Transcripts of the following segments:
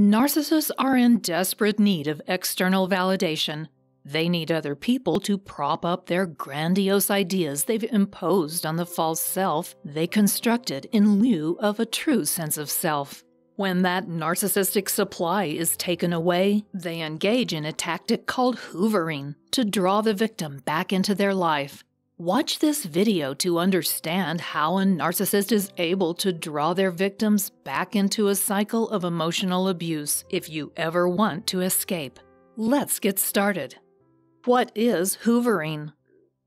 Narcissists are in desperate need of external validation. They need other people to prop up their grandiose ideas they've imposed on the false self they constructed in lieu of a true sense of self. When that narcissistic supply is taken away, they engage in a tactic called hoovering to draw the victim back into their life. Watch this video to understand how a narcissist is able to draw their victims back into a cycle of emotional abuse if you ever want to escape. Let's get started. What is hoovering?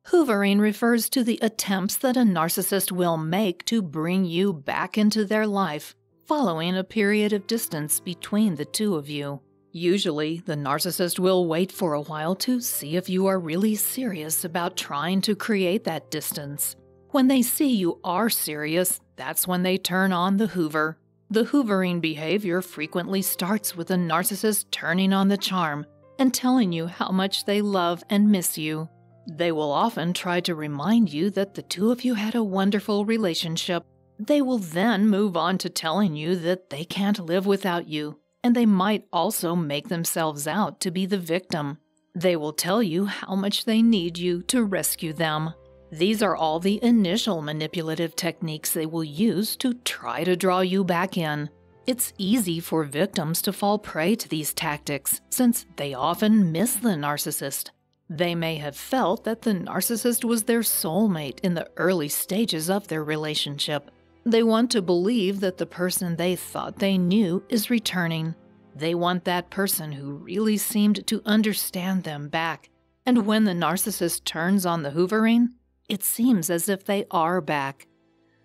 Hoovering refers to the attempts that a narcissist will make to bring you back into their life following a period of distance between the two of you. Usually, the narcissist will wait for a while to see if you are really serious about trying to create that distance. When they see you are serious, that's when they turn on the hoover. The hoovering behavior frequently starts with a narcissist turning on the charm and telling you how much they love and miss you. They will often try to remind you that the two of you had a wonderful relationship. They will then move on to telling you that they can't live without you and they might also make themselves out to be the victim. They will tell you how much they need you to rescue them. These are all the initial manipulative techniques they will use to try to draw you back in. It's easy for victims to fall prey to these tactics since they often miss the narcissist. They may have felt that the narcissist was their soulmate in the early stages of their relationship. They want to believe that the person they thought they knew is returning. They want that person who really seemed to understand them back. And when the narcissist turns on the hoovering, it seems as if they are back.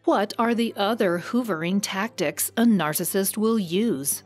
What are the other hoovering tactics a narcissist will use?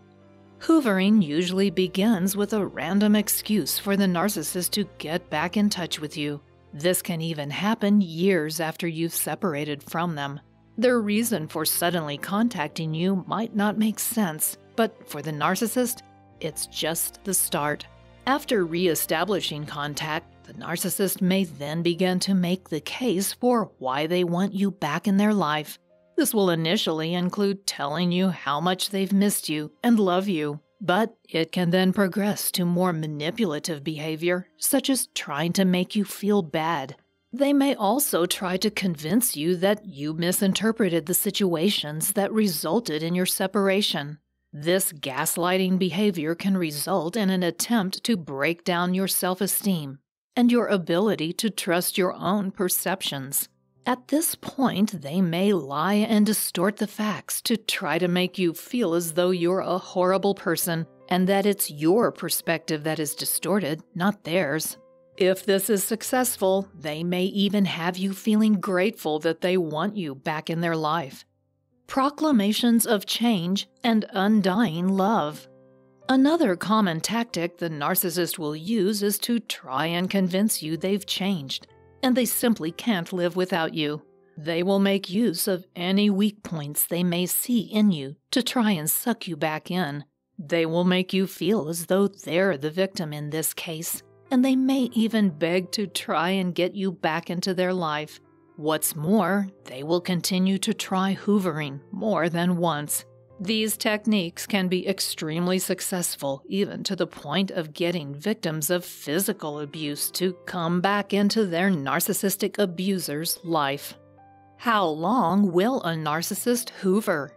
Hoovering usually begins with a random excuse for the narcissist to get back in touch with you. This can even happen years after you've separated from them. Their reason for suddenly contacting you might not make sense, but for the narcissist, it's just the start. After re establishing contact, the narcissist may then begin to make the case for why they want you back in their life. This will initially include telling you how much they've missed you and love you, but it can then progress to more manipulative behavior, such as trying to make you feel bad they may also try to convince you that you misinterpreted the situations that resulted in your separation. This gaslighting behavior can result in an attempt to break down your self esteem and your ability to trust your own perceptions. At this point, they may lie and distort the facts to try to make you feel as though you're a horrible person and that it's your perspective that is distorted, not theirs. If this is successful, they may even have you feeling grateful that they want you back in their life. Proclamations of change and undying love. Another common tactic the narcissist will use is to try and convince you they've changed, and they simply can't live without you. They will make use of any weak points they may see in you to try and suck you back in. They will make you feel as though they're the victim in this case and they may even beg to try and get you back into their life. What's more, they will continue to try hoovering more than once. These techniques can be extremely successful, even to the point of getting victims of physical abuse to come back into their narcissistic abuser's life. How long will a narcissist hoover?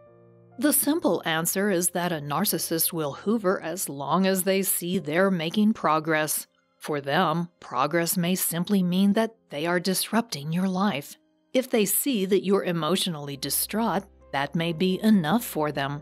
The simple answer is that a narcissist will hoover as long as they see they're making progress. For them, progress may simply mean that they are disrupting your life. If they see that you're emotionally distraught, that may be enough for them.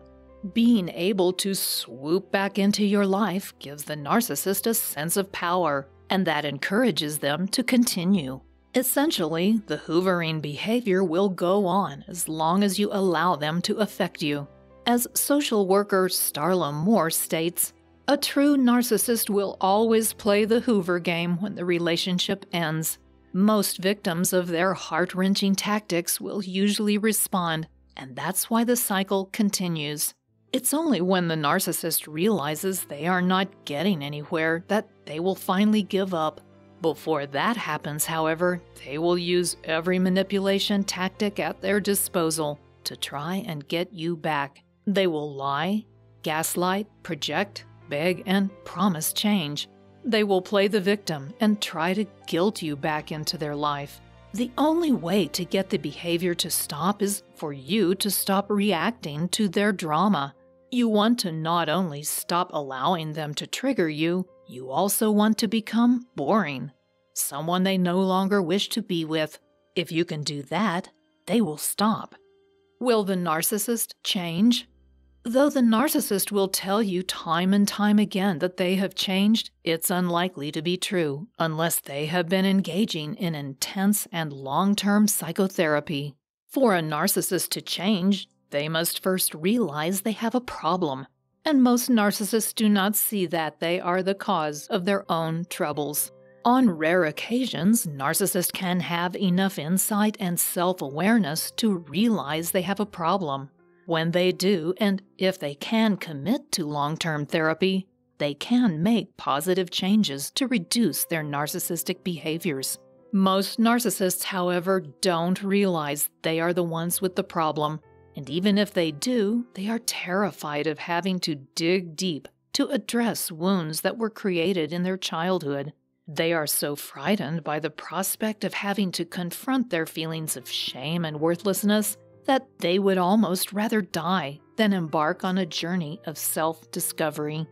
Being able to swoop back into your life gives the narcissist a sense of power, and that encourages them to continue. Essentially, the hoovering behavior will go on as long as you allow them to affect you. As social worker Starla Moore states, a true narcissist will always play the Hoover game when the relationship ends. Most victims of their heart wrenching tactics will usually respond, and that's why the cycle continues. It's only when the narcissist realizes they are not getting anywhere that they will finally give up. Before that happens, however, they will use every manipulation tactic at their disposal to try and get you back. They will lie, gaslight, project, beg, and promise change. They will play the victim and try to guilt you back into their life. The only way to get the behavior to stop is for you to stop reacting to their drama. You want to not only stop allowing them to trigger you, you also want to become boring, someone they no longer wish to be with. If you can do that, they will stop. Will the narcissist change? Though the narcissist will tell you time and time again that they have changed, it's unlikely to be true unless they have been engaging in intense and long term psychotherapy. For a narcissist to change, they must first realize they have a problem. And most narcissists do not see that they are the cause of their own troubles. On rare occasions, narcissists can have enough insight and self awareness to realize they have a problem. When they do, and if they can commit to long term therapy, they can make positive changes to reduce their narcissistic behaviors. Most narcissists, however, don't realize they are the ones with the problem, and even if they do, they are terrified of having to dig deep to address wounds that were created in their childhood. They are so frightened by the prospect of having to confront their feelings of shame and worthlessness that they would almost rather die than embark on a journey of self discovery.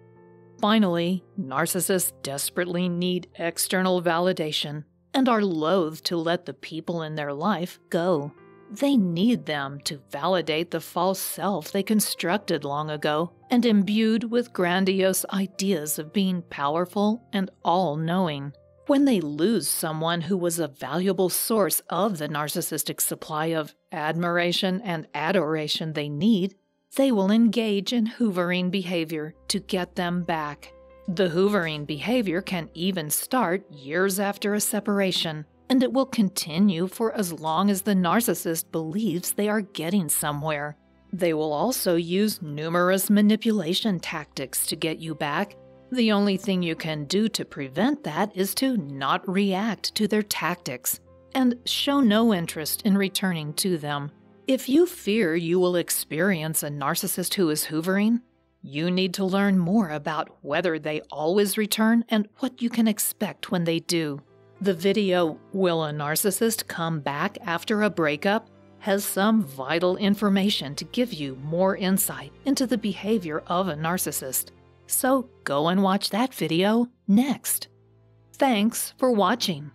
Finally, narcissists desperately need external validation and are loath to let the people in their life go. They need them to validate the false self they constructed long ago and imbued with grandiose ideas of being powerful and all knowing. When they lose someone who was a valuable source of the narcissistic supply of admiration and adoration they need, they will engage in hoovering behavior to get them back. The hoovering behavior can even start years after a separation, and it will continue for as long as the narcissist believes they are getting somewhere. They will also use numerous manipulation tactics to get you back the only thing you can do to prevent that is to not react to their tactics and show no interest in returning to them. If you fear you will experience a narcissist who is hoovering, you need to learn more about whether they always return and what you can expect when they do. The video, Will a Narcissist Come Back After a Breakup? has some vital information to give you more insight into the behavior of a narcissist. So go and watch that video next. Thanks for watching.